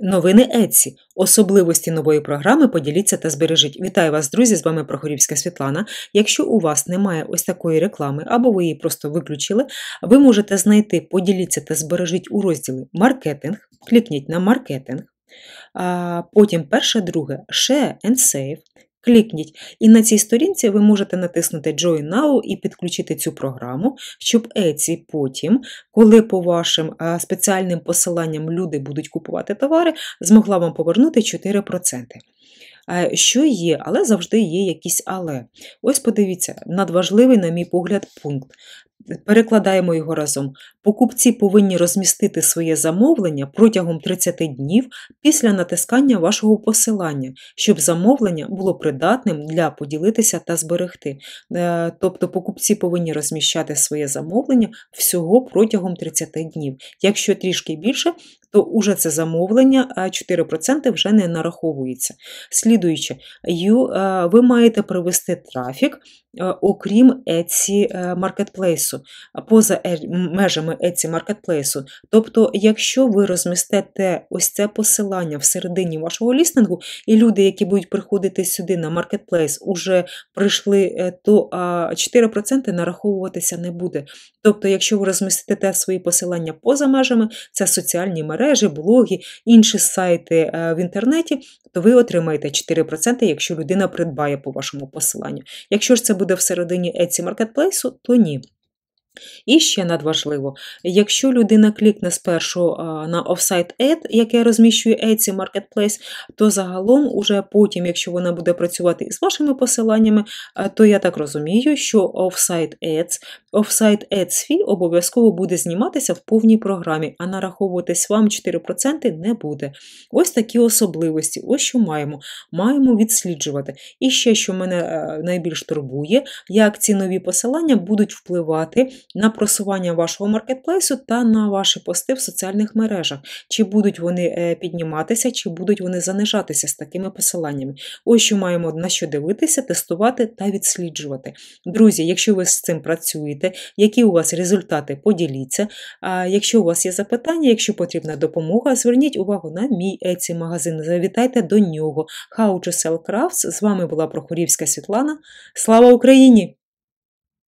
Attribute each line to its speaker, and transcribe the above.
Speaker 1: Новини Еці. Особливості нової програми поділіться та збережіть. Вітаю вас, друзі! З вами Прохорівська Світлана. Якщо у вас немає ось такої реклами, або ви її просто виключили, ви можете знайти поділіться та збережіть у розділі Маркетинг. Клікніть на маркетинг. Потім перше, друге Share and Save. Клікніть, і на цій сторінці ви можете натиснути Join Now і підключити цю програму, щоб Еці потім, коли по вашим спеціальним посиланням люди будуть купувати товари, змогла вам повернути 4%. Що є, але завжди є якісь але. Ось подивіться, надважливий, на мій погляд, пункт. Перекладаємо його разом. Покупці повинні розмістити своє замовлення протягом 30 днів після натискання вашого посилання, щоб замовлення було придатним для поділитися та зберегти. Е, тобто покупці повинні розміщати своє замовлення всього протягом 30 днів. Якщо трішки більше, то уже це замовлення 4% вже не нараховується. Слідуючи, е, ви маєте привести трафік, е, окрім Etsy Marketplace, поза межами Etsy Marketplace. Тобто, якщо ви розмістите ось це посилання всередині вашого лістингу, і люди, які будуть приходити сюди на Marketplace, уже прийшли, е, то 4% нараховуватися не буде. Тобто, якщо ви розмістите свої посилання поза межами, це соціальні мережі, блоги, інші сайти е, в інтернеті, то ви отримаєте 4%, якщо людина придбає по вашому посиланню. Якщо ж це буде всередині Etsy Marketplace, то ні. І ще надважливо, якщо людина клікне спершу на Offsite Ad, яке розміщує Etsy Marketplace, то загалом, уже потім, якщо вона буде працювати із вашими посиланнями, то я так розумію, що Offsite Ads, Offsite Ads Fee обов'язково буде зніматися в повній програмі, а нараховуватись вам 4% не буде. Ось такі особливості. Ось що маємо. Маємо відсліджувати. І ще, що мене е, найбільш турбує, як ці нові посилання будуть впливати на просування вашого маркетплейсу та на ваші пости в соціальних мережах. Чи будуть вони е, підніматися, чи будуть вони занижатися з такими посиланнями. Ось що маємо на що дивитися, тестувати та відсліджувати. Друзі, якщо ви з цим працюєте, які у вас результати, поділіться. А якщо у вас є запитання, якщо потрібна допомога, зверніть увагу на мій Etsy магазин, завітайте до нього. How to Sell Crafts. З вами була Прохорівська Світлана. Слава Україні!